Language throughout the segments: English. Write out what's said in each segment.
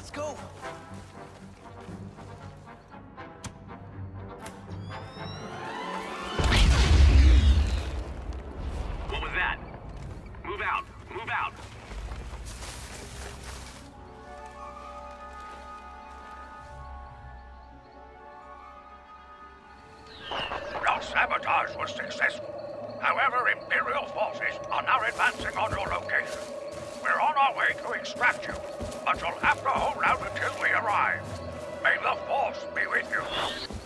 let's go. But you'll have to hold out until we arrive. May the Force be with you.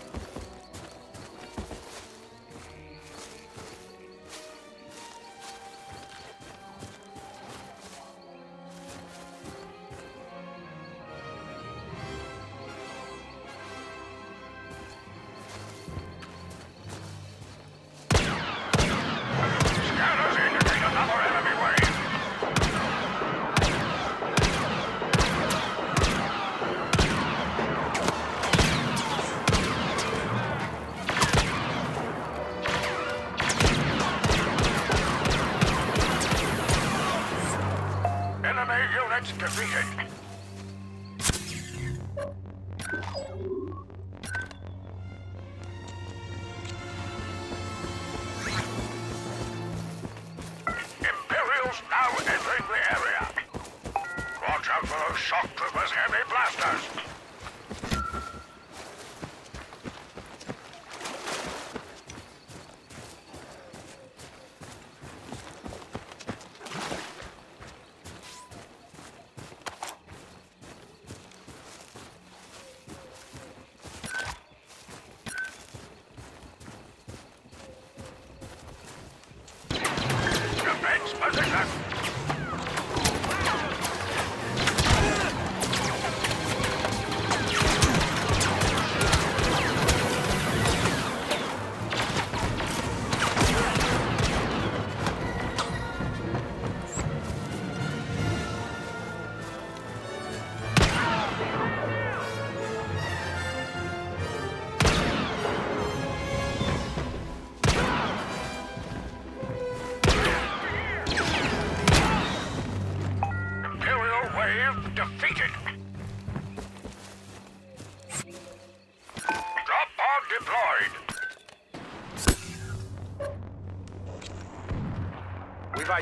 Watch out for those shock troopers' heavy blasters.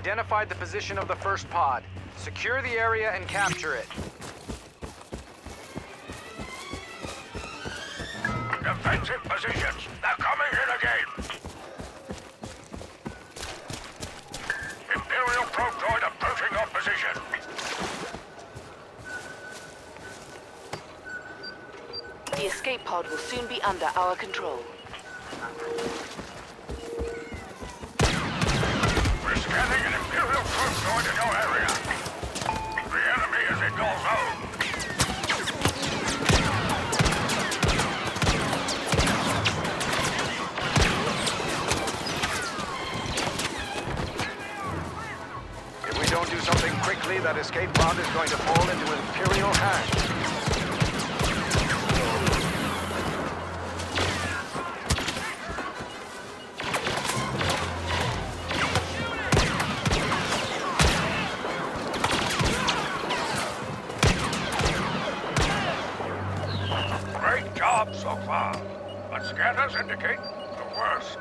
Identified the position of the first pod. Secure the area and capture it. Defensive positions. They're coming in again. Imperial probe droid approaching your position. The escape pod will soon be under our control. Escape pod is going to fall into Imperial hands. Great job so far. But scanners indicate the worst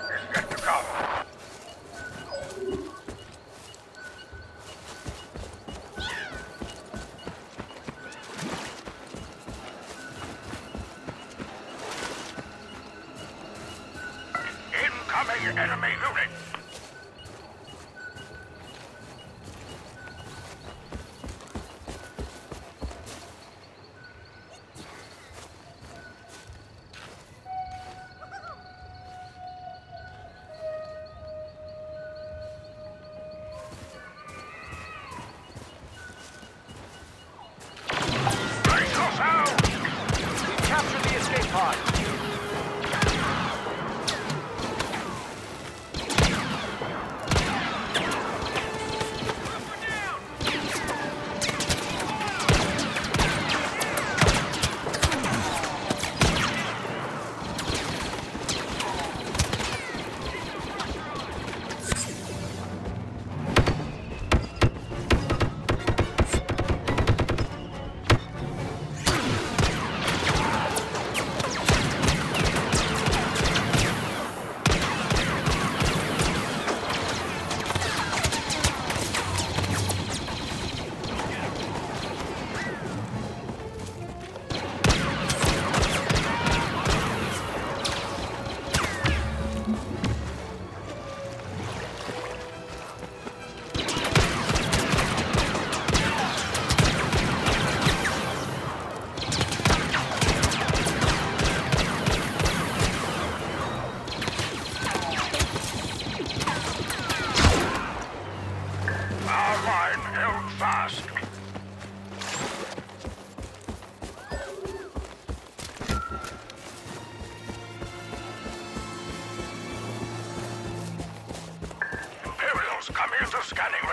Scanning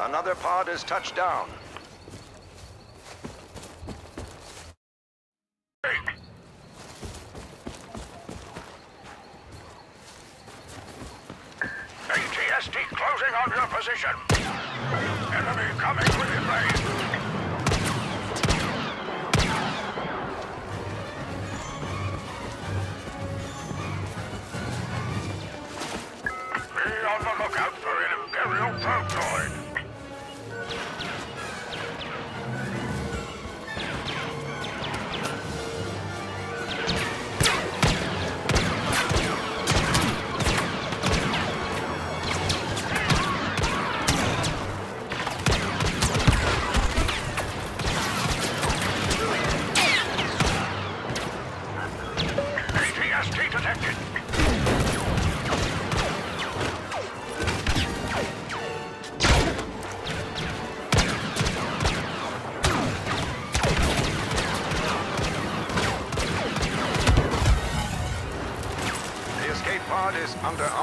Another pod has touched down.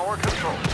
Tower control.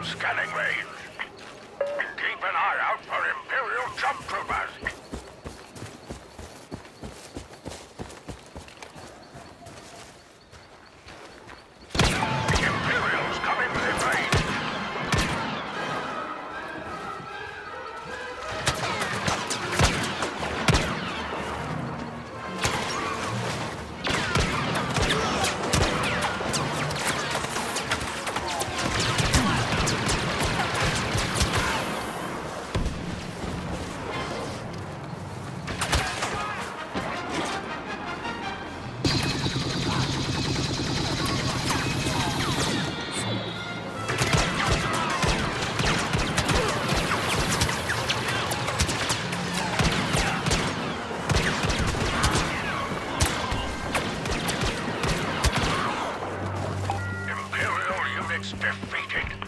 scanning range. defeated.